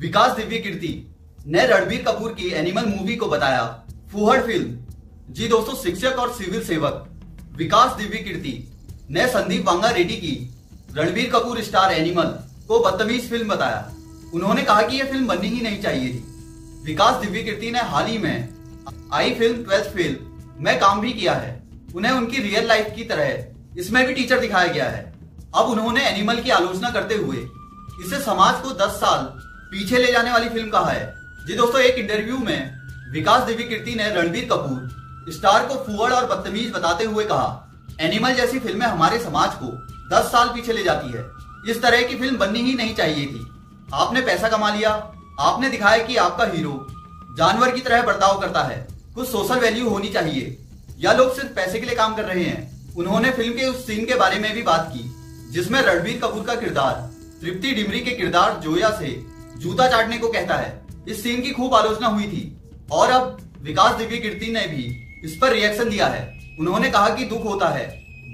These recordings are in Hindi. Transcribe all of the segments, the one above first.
विकास दिव्य कीर्ति ने रणबीर कपूर की एनिमल मूवी को बताया। फुहड़ फ़िल्म, जी दोस्तों शिक्षक और सिविल सेवक, विकास दिव्य कीर्ति ने संदीप वांगा रेड्डी की रणबीर कपूर स्टार एनिमल को बदतमीज फ़िल्म बताया। उन्होंने कहा कि यह फ़िल्म बननी ही नहीं चाहिए। थी विकास दिव्य कीर्ति ने हाल ही में आई फ़िल्म ट्वेल्थ फेल में काम भी किया है। उन्हें उनकी रियल लाइफ की तरह इसमें भी टीचर दिखाया गया है। अब उन्होंने एनिमल की आलोचना करते हुए इसे समाज को 10 साल पीछे ले जाने वाली फ़िल्म कहा है? जी दोस्तों, एक इंटरव्यू में विकास देवी कीर्ति ने रणबीर कपूर, स्टार को फुअड़ और बदतमीज बताते हुए कहा, एनिमल जैसी फ़िल्में हमारे समाज को 10 साल पीछे ले जाती है। इस तरह की फ़िल्म बननी ही नहीं चाहिए थी। आपने पैसा कमा लिया, आपने दिखाया कि आपका हीरो जानवर की तरह बर्ताव करता है। कुछ सोशल वैल्यू होनी चाहिए। या लोग सिर्फ़ पैसे के लिए काम कर रहे हैं? उन्होंने फ़िल्म के उस सीन के बारे में भी बात की, जिसमें रणबीर कपूर का किरदार, तृप्ति डिमरी के किरदार जोया से जूता चाटने को कहता है। इस सीन की खूब आलोचना हुई थी। और अब विकास दिव्य कीर्ति ने भी इस पर रिएक्शन दिया है। उन्होंने कहा कि दुख होता है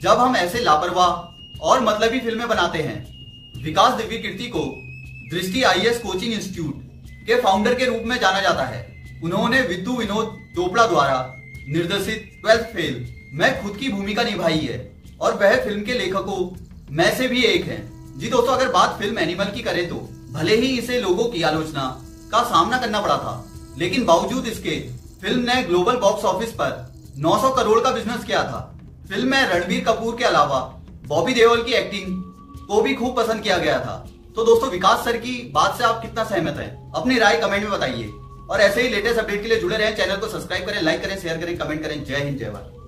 जब हम ऐसे लापरवाह और मतलबी फ़िल्में बनाते हैं। विकास दिव्य कीर्ति को दृष्टि आईएएस कोचिंग इंस्टीट्यूट के फाउंडर के रूप में जाना जाता है। उन्होंने विद्यु विनोद चोपड़ा द्वारा निर्देशित ट्वेल्थ फेल में खुद की भूमिका निभाई है और वह फ़िल्म के लेखकों में से भी एक है। जी दोस्तों, अगर बात फ़िल्म एनिमल की करें तो भले ही इसे लोगों की आलोचना का सामना करना पड़ा था, लेकिन बावजूद इसके, फ़िल्म ने ग्लोबल बॉक्स ऑफ़िस पर 900 करोड़ का बिज़नेस किया था। फ़िल्म में रणबीर कपूर के अलावा बॉबी देओल की एक्टिंग को भी खूब पसंद किया गया था। तो दोस्तों, विकास सर की बात से आप कितना सहमत हैं? अपनी राय कमेंट में बताइए। और ऐसे ही लेटेस्ट अपडेट के लिए जुड़े रहें, चैनल को सब्सक्राइब करें, लाइक करें, शेयर करें, कमेंट करें। जय हिंद, जय भारत।